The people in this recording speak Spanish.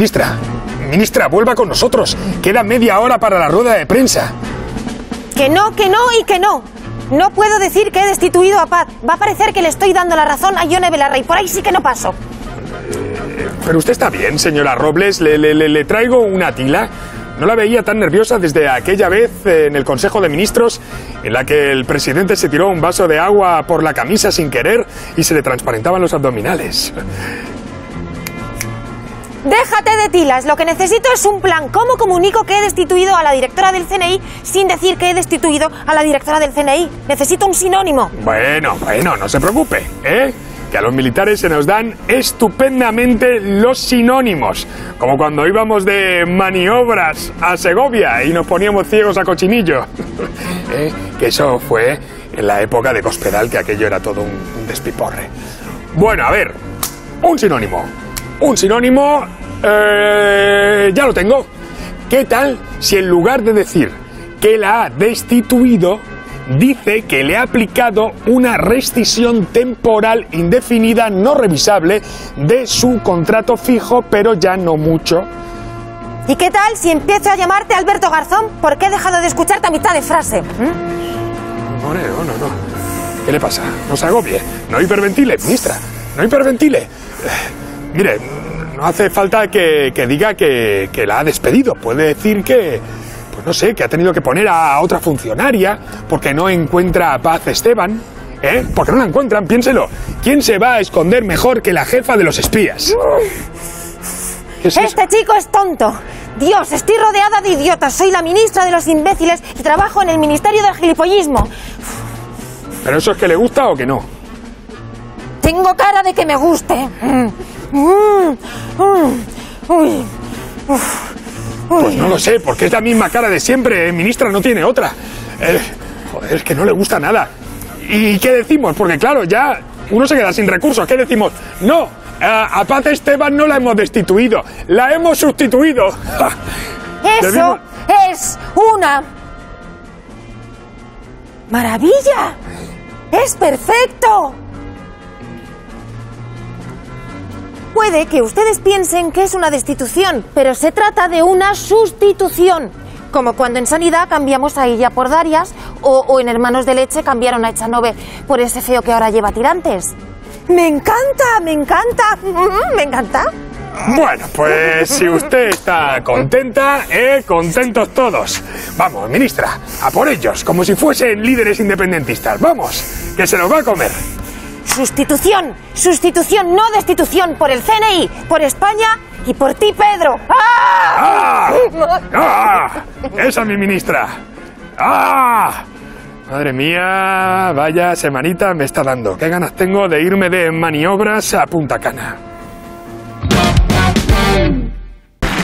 Ministra, ministra, vuelva con nosotros. Queda media hora para la rueda de prensa. Que no, que no y que no. No puedo decir que he destituido a Paz. Va a parecer que le estoy dando la razón a Yone Belarra y por ahí sí que no paso. Pero usted está bien, señora Robles. Le, le- le- le traigo una tila. No la veía tan nerviosa desde aquella vez eh, en el Consejo de Ministros en la que el presidente se tiró un vaso de agua por la camisa sin querer y se le transparentaban los abdominales. Déjate de tilas. Lo que necesito es un plan. ¿Cómo comunico que he destituido a la directora del CNI sin decir que he destituido a la directora del CNI? Necesito un sinónimo. Bueno, bueno, no se preocupe, ¿eh? Que a los militares se nos dan estupendamente los sinónimos. Como cuando íbamos de maniobras a Segovia y nos poníamos ciegos a cochinillo. ¿Eh? Que eso fue en la época de Cospedal, que aquello era todo un, un despiporre. Bueno, a ver, un sinónimo. Un sinónimo, eh, ya lo tengo. ¿Qué tal si en lugar de decir que la ha destituido, dice que le ha aplicado una rescisión temporal indefinida no revisable de su contrato fijo, pero ya no mucho? ¿Y qué tal si empiezo a llamarte Alberto Garzón porque he dejado de escucharte a mitad de frase? ¿Mm? No, no, no, no. ¿Qué le pasa? No se agobie. No hiperventile, ministra. No hiperventile. Mire, no hace falta que, que diga que, que la ha despedido. Puede decir que, pues no sé, que ha tenido que poner a otra funcionaria porque no encuentra a Paz Esteban. ¿Eh? Porque no la encuentran, piénselo. ¿Quién se va a esconder mejor que la jefa de los espías? Este chico es tonto. Dios, estoy rodeada de idiotas. Soy la ministra de los imbéciles y trabajo en el Ministerio del Gilipollismo. ¿Pero eso es que le gusta o que no? Tengo cara de que me guste. Mm, mm. Pues no lo sé, porque es la misma cara de siempre, ¿eh? ministra, no tiene otra. Eh, joder, es que no le gusta nada. ¿Y qué decimos? Porque claro, ya uno se queda sin recursos. ¿Qué decimos? No, a, a Paz Esteban no la hemos destituido, la hemos sustituido. Eso es una maravilla. Es perfecto. Puede que ustedes piensen que es una destitución, pero se trata de una sustitución. Como cuando en Sanidad cambiamos a ella por Darias o, en Hermanos de Leche cambiaron a Echanove por ese feo que ahora lleva tirantes. Me encanta, me encanta, me encanta. Bueno, pues si usted está contenta, eh, contentos todos. Vamos, ministra, a por ellos, como si fuesen líderes independentistas. Vamos, que se los va a comer. Sustitución, sustitución, no destitución por el CNI, por España y por ti, Pedro. ¡Ah! ¡Ah! ¡Ah! ¡Esa es mi ministra! ¡Ah! Madre mía, vaya semanita me está dando. Qué ganas tengo de irme de maniobras a Punta Cana.